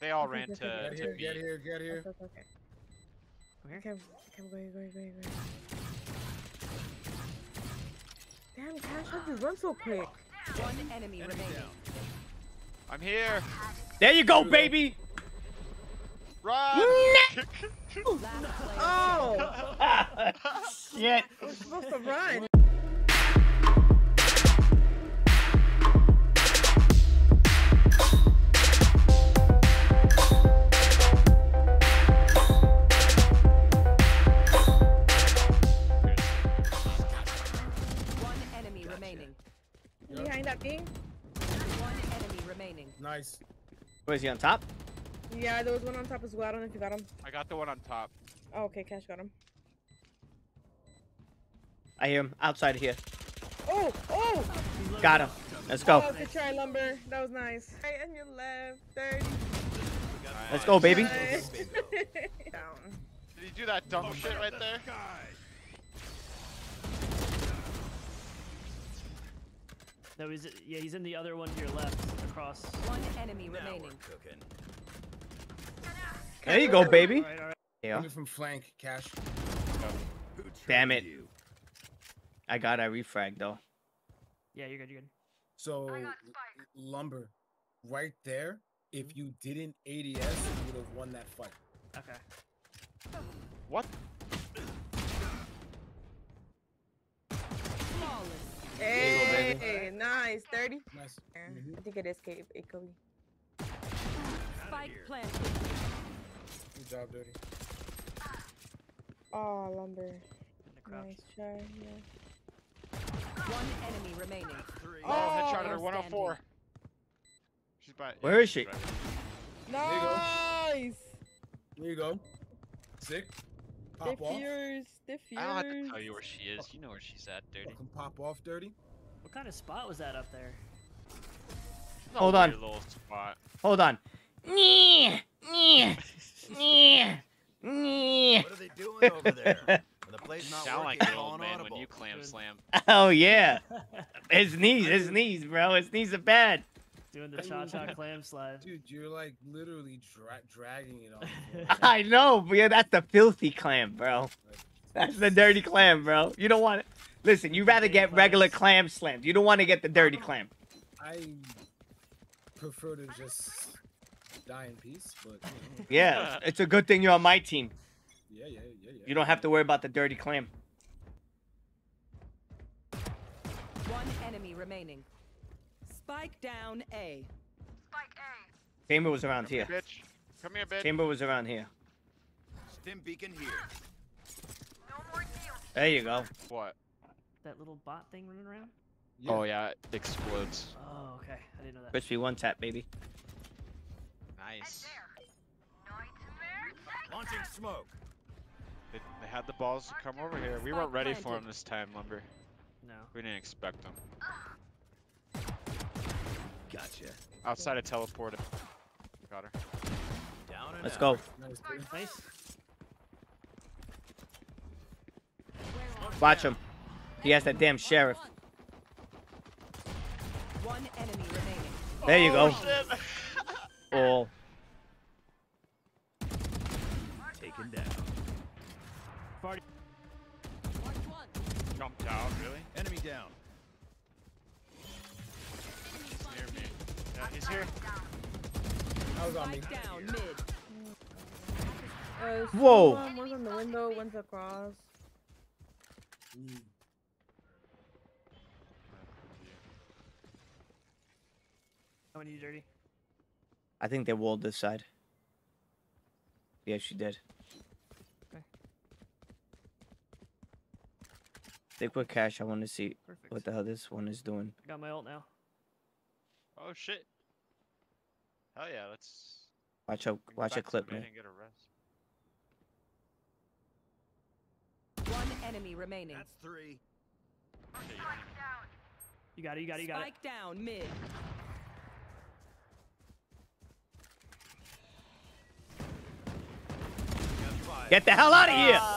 They all Okay, ran okay, to. Get to here, B. get here, get here. Okay, okay, okay. Okay. Okay, okay, go, go, go, go. Damn, Cash, how'd you run so quick? One enemy remaining. I'm here. There you go, baby. Run! Oh, ah, Shit. we're supposed to run. Behind? One enemy remaining. Nice. Oh, Where's he on top? Yeah, there was one on top as well. I don't know if you got him. I got the one on top. Oh, okay, Cash got him. I hear him outside of here. Oh, oh! Got him. Let's go. Oh, good try, Lumber. That was nice. Right, and you left. 30. Let's go, baby. Did he do that dumb oh, shit right there? No, he's yeah, he's in the other one to your left, across. One enemy remaining. There you go, baby. All right, all right. Yeah. Coming from flank, Cash. Damn it. I got a refrag though. Yeah, you're good. You're good. So, Lumber, right there, if mm-hmm. you didn't ADS, you would have won that fight. Okay. What? Flawless. Hey, nice. 30. Nice. Yeah, Mhm. I think it is K- it Kobe. Spike planted. Good job, Dirty. Oh, Lumber. In the crouch. Nice try. Yeah. One enemy remaining. Oh, headshot at player her 104. She's by. Where is she? right. Nice. There you go. Sick. Pop off. Diffuse. Diffuse. I don't have to tell you where she is. You know where she's at, dirty. Fucking pop off, Dirty. What kind of spot was that up there? It's Hold on. Little spot. Hold on. Nyeh, nyeh, nyeh, nyeh. What are they doing over there? When the play's not Sound like an old man when you clam slam. Oh yeah. His knees, his knees, bro. His knees are bad. Doing the cha cha clam slide. Dude, you're like literally dra- dragging it on. I know, but yeah, that's the filthy clam, bro. Like, That's the dirty clam, bro. You don't want it. Listen, you rather get regular clam slammed. You don't want to get the dirty clam. I prefer to just die in peace, but you know, Yeah, it's a good thing you're on my team. yeah, yeah, yeah, yeah. You don't have to worry about the dirty clam. One enemy remaining. Spike down A. Spike A. Chamber was around here. Bitch. Come here, bitch. Chamber was around here. Stim beacon here. There you go. What? That little bot thing running around? Oh, yeah. Oh yeah, it explodes. Oh, okay. I didn't know that. Crispy one tap, baby. Nice. Launching smoke. They, they had the balls to come over here. We weren't ready for them this time, Lumber. No. We didn't expect them. Gotcha. Outside of teleported. Got her. Down and Let's out. go. Nice, dude. Nice. Watch him. He has that damn sheriff. One enemy remaining. There you go. shit. Oh, Taken down. Jumped out, really? Enemy down. He's near me. Yeah, he's here. That was on me. Down mid. Uh, Whoa. of 'em, One's on the window, one's across. Mm. How many you dirty? I think they walled this side. Yeah, she did. Okay. Stick with cash. I want to see Perfect. what the hell this one is doing. I got my ult now. Oh shit. Hell yeah, let's Watch out. Watch a clip, man. and get a rest. One enemy remaining. That's three. Okay, you don't You got it. You got it. You got it. Spike down mid. Get the hell out of here! Nice.